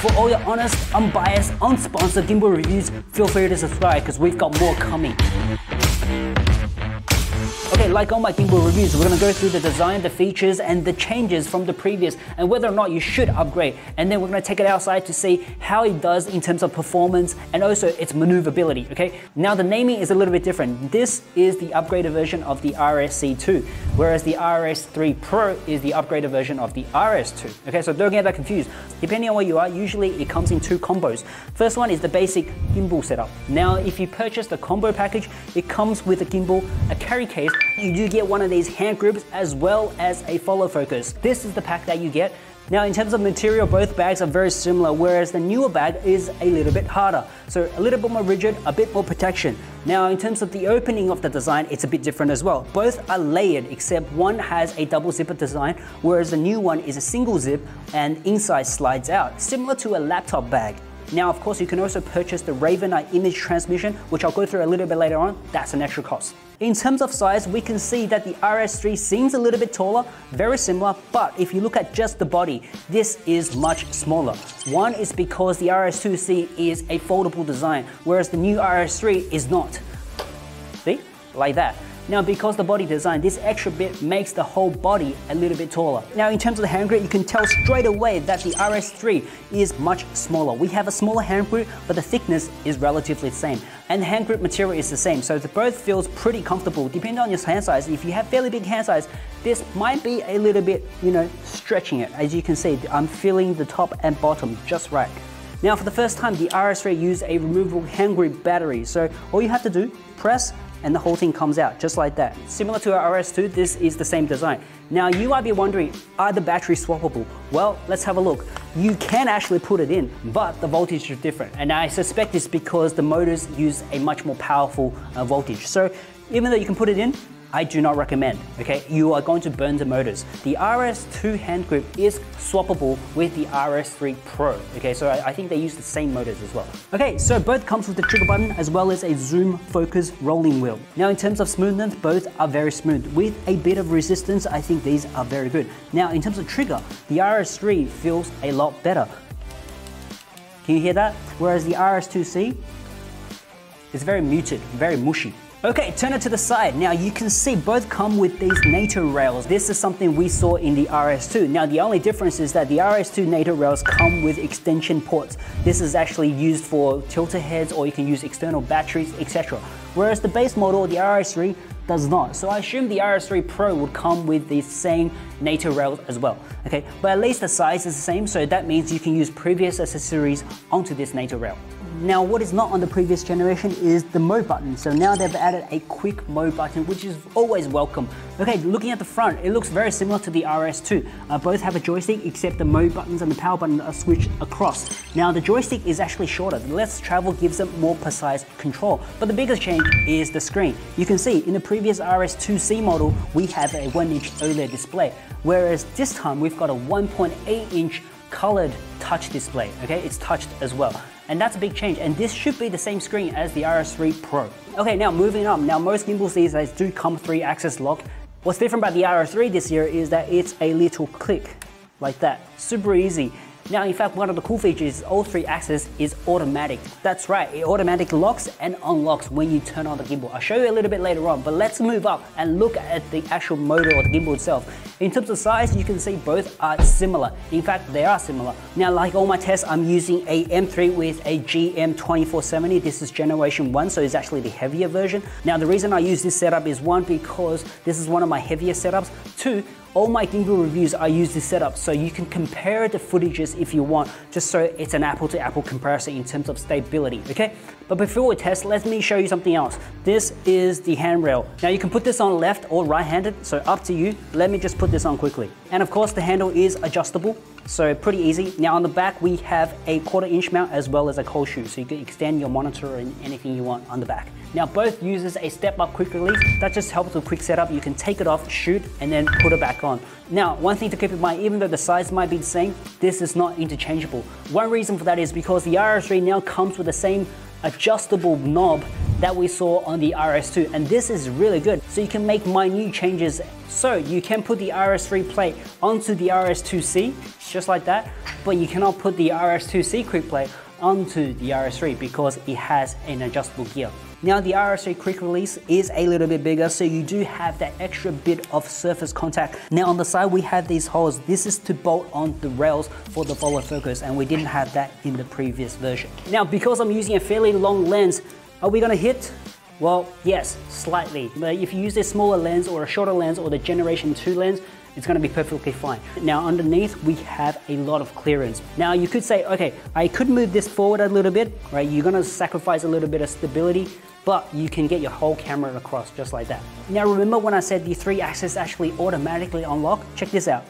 For all your honest, unbiased, unsponsored gimbal reviews, feel free to subscribe because we've got more coming. Okay, like all my gimbal reviews, we're gonna go through the design, the features, and the changes from the previous, and whether or not you should upgrade. And then we're gonna take it outside to see how it does in terms of performance and also its maneuverability, okay? Now the naming is a little bit different. This is the upgraded version of the RSC2, whereas the RS3 Pro is the upgraded version of the RS2. Okay, so don't get that confused. Depending on where you are, usually it comes in two combos. First one is the basic gimbal setup. Now, if you purchase the combo package, it comes with a gimbal, a carry case, you do get one of these hand grips as well as a follow focus. This is the pack that you get. Now in terms of material, both bags are very similar, whereas the newer bag is a little bit harder. So a little bit more rigid, a bit more protection. Now in terms of the opening of the design, it's a bit different as well. Both are layered, except one has a double zipper design, whereas the new one is a single zip and inside slides out, similar to a laptop bag. Now, of course, you can also purchase the RavenEye image transmission, which I'll go through a little bit later on. That's an extra cost. In terms of size, we can see that the RS3 seems a little bit taller, very similar, but if you look at just the body, this is much smaller. One is because the RS2C is a foldable design, whereas the new RS3 is not. See? Like that. Now because the body design, this extra bit makes the whole body a little bit taller. Now in terms of the hand grip, you can tell straight away that the RS3 is much smaller. We have a smaller hand grip, but the thickness is relatively the same. And the hand grip material is the same, so the both feels pretty comfortable. Depending on your hand size, if you have fairly big hand size, this might be a little bit, you know, stretching it. As you can see, I'm feeling the top and bottom just right. Now for the first time, the RS3 used a removable hand grip battery. So all you have to do, press and the whole thing comes out just like that. Similar to our RS2, this is the same design. Now you might be wondering, are the batteries swappable? Well, let's have a look. You can actually put it in, but the voltage is different. And I suspect it's because the motors use a much more powerful uh, voltage. So even though you can put it in, I do not recommend, okay? You are going to burn the motors. The RS2 hand grip is swappable with the RS3 Pro, okay? So I, I think they use the same motors as well. Okay, so both comes with the trigger button as well as a zoom focus rolling wheel. Now in terms of smoothness, both are very smooth. With a bit of resistance, I think these are very good. Now in terms of trigger, the RS3 feels a lot better. Can you hear that? Whereas the RS2C is very muted, very mushy. Okay, turn it to the side. Now you can see both come with these NATO rails. This is something we saw in the RS2. Now the only difference is that the RS2 NATO rails come with extension ports. This is actually used for tilter heads or you can use external batteries, etc. Whereas the base model, the RS3, does not. So I assume the RS3 Pro would come with the same NATO rails as well. Okay, but at least the size is the same, so that means you can use previous accessories onto this NATO rail. Now what is not on the previous generation is the mode button. So now they've added a quick mode button, which is always welcome. Okay, looking at the front, it looks very similar to the RS2. Uh, both have a joystick, except the mode buttons and the power button are switched across. Now the joystick is actually shorter. The less travel gives it more precise control. But the biggest change is the screen. You can see in the previous RS2C model, we have a 1 inch OLED display. Whereas this time we've got a 1.8 inch colored touch display, okay? It's touched as well. And that's a big change. And this should be the same screen as the RS3 Pro. Okay, now moving on. Now most gimbals these days do come three axis lock. What's different about the RS3 this year is that it's a little click like that. Super easy. Now, in fact, one of the cool features, is all three axes is automatic. That's right, it automatically locks and unlocks when you turn on the gimbal. I'll show you a little bit later on, but let's move up and look at the actual motor of the gimbal itself. In terms of size, you can see both are similar. In fact, they are similar. Now, like all my tests, I'm using a M3 with a GM2470. This is generation one, so it's actually the heavier version. Now, the reason I use this setup is one, because this is one of my heavier setups. Two, all my gimbal reviews I use this setup so you can compare the footages if you want just so it's an apple to apple comparison in terms of stability okay? But before we test let me show you something else. This is the handrail. Now you can put this on left or right handed so up to you. Let me just put this on quickly. And of course the handle is adjustable so pretty easy. Now on the back, we have a quarter inch mount as well as a cold shoe. So you can extend your monitor and anything you want on the back. Now both uses a step up quick release. That just helps with quick setup. You can take it off, shoot, and then put it back on. Now, one thing to keep in mind, even though the size might be the same, this is not interchangeable. One reason for that is because the RS3 now comes with the same adjustable knob that we saw on the RS2 and this is really good. So you can make minute changes. So you can put the RS3 plate onto the RS2C, just like that, but you cannot put the RS2C quick plate onto the RS3 because it has an adjustable gear. Now the RS3 quick release is a little bit bigger, so you do have that extra bit of surface contact. Now on the side, we have these holes. This is to bolt on the rails for the follow focus, and we didn't have that in the previous version. Now, because I'm using a fairly long lens, are we gonna hit? Well, yes, slightly. But if you use a smaller lens or a shorter lens or the Generation 2 lens, it's gonna be perfectly fine. Now underneath, we have a lot of clearance. Now you could say, okay, I could move this forward a little bit, right? You're gonna sacrifice a little bit of stability, but you can get your whole camera across just like that. Now remember when I said the three axis actually automatically unlock? Check this out.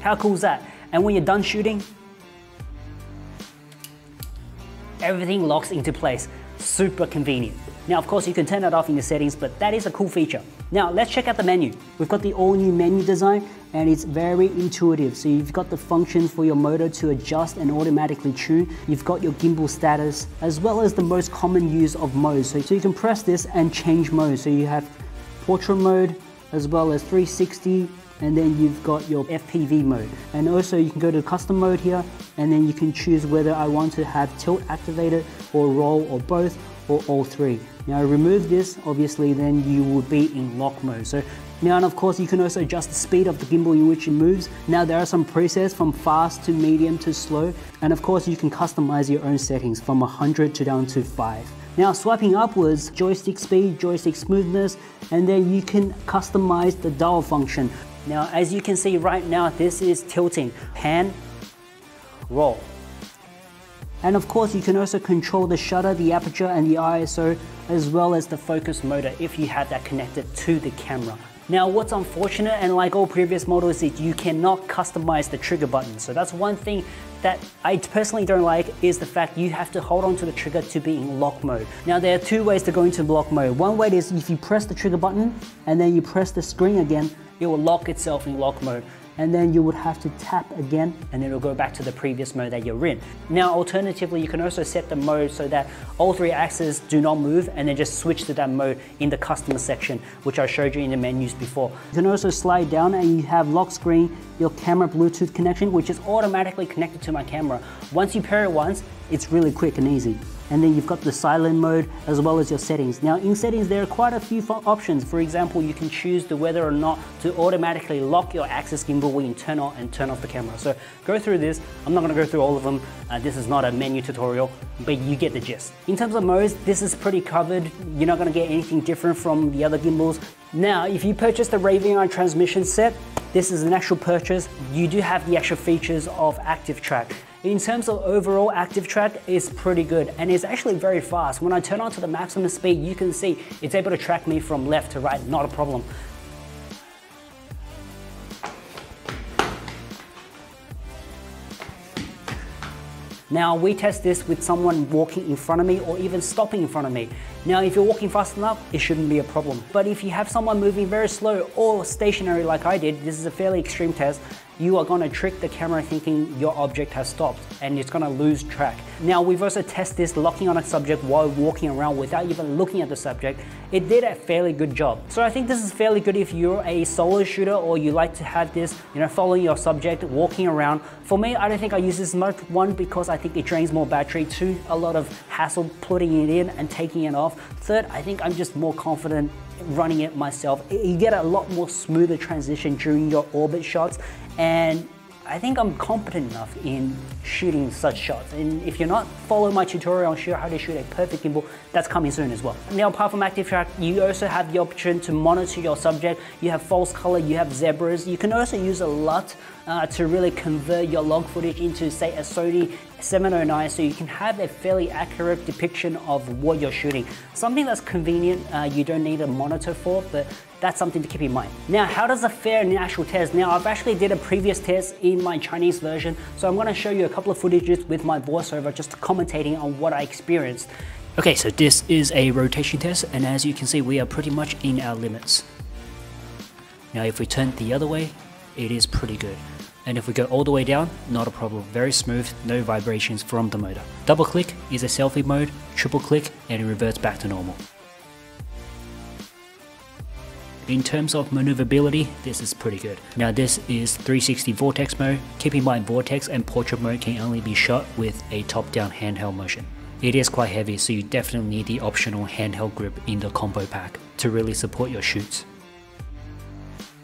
How cool is that? And when you're done shooting, everything locks into place. Super convenient. Now, of course, you can turn that off in the settings, but that is a cool feature. Now, let's check out the menu. We've got the all new menu design and it's very intuitive. So you've got the functions for your motor to adjust and automatically tune. You've got your gimbal status, as well as the most common use of modes. So, so you can press this and change mode. So you have portrait mode, as well as 360, and then you've got your FPV mode. And also you can go to custom mode here, and then you can choose whether I want to have tilt activated or roll or both, or all three. Now remove this, obviously then you will be in lock mode. So now and of course you can also adjust the speed of the gimbal in which it moves. Now there are some presets from fast to medium to slow. And of course you can customize your own settings from 100 to down to 5. Now swiping upwards, joystick speed, joystick smoothness, and then you can customize the dial function. Now as you can see right now, this is tilting, pan, roll. And of course, you can also control the shutter, the aperture, and the ISO, as well as the focus motor if you have that connected to the camera. Now, what's unfortunate, and like all previous models, is you cannot customize the trigger button. So that's one thing that I personally don't like is the fact you have to hold on to the trigger to be in lock mode. Now there are two ways to go into lock mode. One way is if you press the trigger button and then you press the screen again, it will lock itself in lock mode and then you would have to tap again and it'll go back to the previous mode that you're in. Now alternatively you can also set the mode so that all three axes do not move and then just switch to that mode in the customer section which I showed you in the menus before. You can also slide down and you have lock screen, your camera Bluetooth connection which is automatically connected to my camera. Once you pair it once, it's really quick and easy and then you've got the silent mode as well as your settings. Now in settings there are quite a few options. For example, you can choose the whether or not to automatically lock your axis gimbal when you turn on and turn off the camera. So go through this. I'm not going to go through all of them. Uh, this is not a menu tutorial, but you get the gist. In terms of modes, this is pretty covered. You're not going to get anything different from the other gimbals. Now, if you purchase the RavenEye transmission set, this is an actual purchase. You do have the actual features of Active Track. In terms of overall active track, it's pretty good and it's actually very fast. When I turn on to the maximum speed, you can see it's able to track me from left to right, not a problem. Now we test this with someone walking in front of me or even stopping in front of me. Now if you're walking fast enough, it shouldn't be a problem. But if you have someone moving very slow or stationary like I did, this is a fairly extreme test, you are going to trick the camera thinking your object has stopped and it's going to lose track. Now we've also tested this locking on a subject while walking around without even looking at the subject. It did a fairly good job. So I think this is fairly good if you're a solo shooter or you like to have this, you know, following your subject, walking around. For me, I don't think I use this much. One, because I think it drains more battery. Two, a lot of hassle putting it in and taking it off. Third, I think I'm just more confident running it myself. You get a lot more smoother transition during your orbit shots and I think I'm competent enough in shooting such shots. And if you're not, follow my tutorial on how to shoot a perfect gimbal. That's coming soon as well. Now, apart from active track, you also have the option to monitor your subject. You have false color, you have zebras. You can also use a LUT uh, to really convert your log footage into, say, a Sony 709 so you can have a fairly accurate depiction of what you're shooting. Something that's convenient, uh, you don't need a monitor for, but that's something to keep in mind. Now, how does it fare in the actual test? Now, I've actually did a previous test in my Chinese version, so I'm gonna show you a couple of footages with my voiceover, just commentating on what I experienced. Okay, so this is a rotation test, and as you can see, we are pretty much in our limits. Now, if we turn the other way, it is pretty good. And if we go all the way down, not a problem, very smooth, no vibrations from the motor. Double click is a selfie mode, triple click and it reverts back to normal. In terms of maneuverability, this is pretty good. Now this is 360 Vortex mode. Keep in mind Vortex and Portrait mode can only be shot with a top-down handheld motion. It is quite heavy so you definitely need the optional handheld grip in the combo pack to really support your shoots.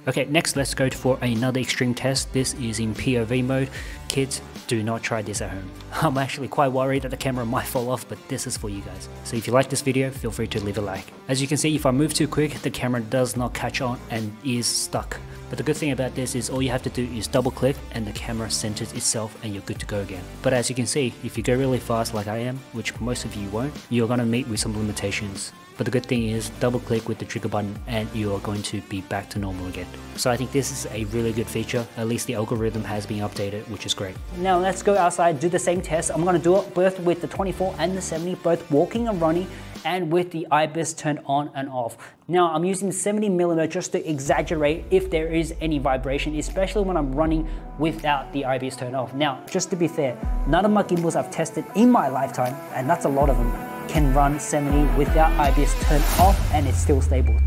Okay, next let's go for another extreme test. This is in POV mode. Kids, do not try this at home. I'm actually quite worried that the camera might fall off, but this is for you guys. So if you like this video, feel free to leave a like. As you can see, if I move too quick, the camera does not catch on and is stuck. But the good thing about this is all you have to do is double click and the camera centers itself and you're good to go again. But as you can see, if you go really fast like I am, which most of you won't, you're gonna meet with some limitations. But the good thing is double click with the trigger button and you are going to be back to normal again. So I think this is a really good feature. At least the algorithm has been updated, which is great. Now let's go outside, do the same test. I'm gonna do it both with the 24 and the 70, both walking and running and with the IBIS turned on and off. Now I'm using 70 millimeter just to exaggerate if there is any vibration, especially when I'm running without the IBIS turned off. Now, just to be fair, none of my gimbals I've tested in my lifetime, and that's a lot of them, can run 70 without IBIS turned off and it's still stable.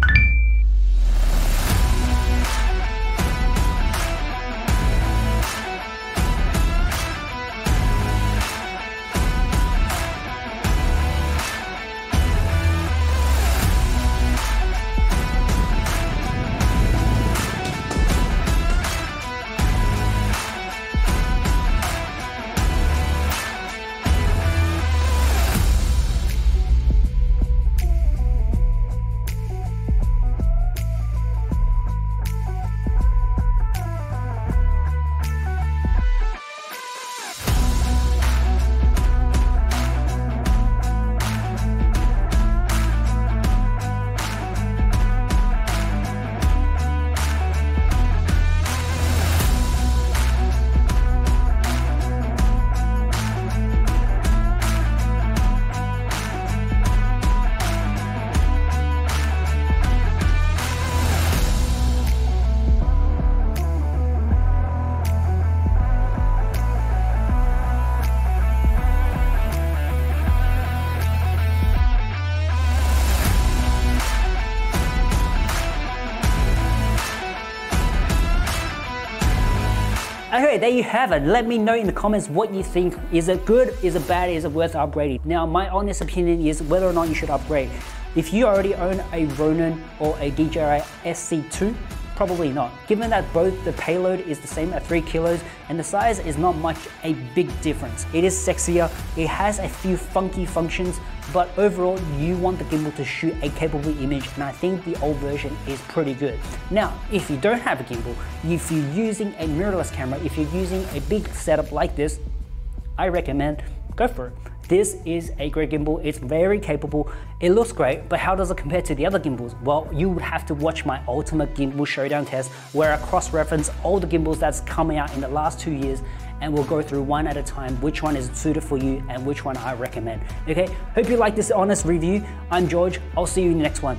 There you have it. Let me know in the comments what you think. Is it good? Is it bad? Is it worth upgrading? Now, my honest opinion is whether or not you should upgrade. If you already own a Ronin or a DJI SC2, Probably not. Given that both the payload is the same at 3 kilos and the size is not much a big difference. It is sexier, it has a few funky functions, but overall you want the gimbal to shoot a capable image and I think the old version is pretty good. Now, if you don't have a gimbal, if you're using a mirrorless camera, if you're using a big setup like this, I recommend go for it. This is a great gimbal, it's very capable, it looks great, but how does it compare to the other gimbals? Well, you would have to watch my ultimate gimbal showdown test where I cross-reference all the gimbals that's coming out in the last two years and we'll go through one at a time which one is suited for you and which one I recommend. Okay, hope you like this honest review. I'm George, I'll see you in the next one.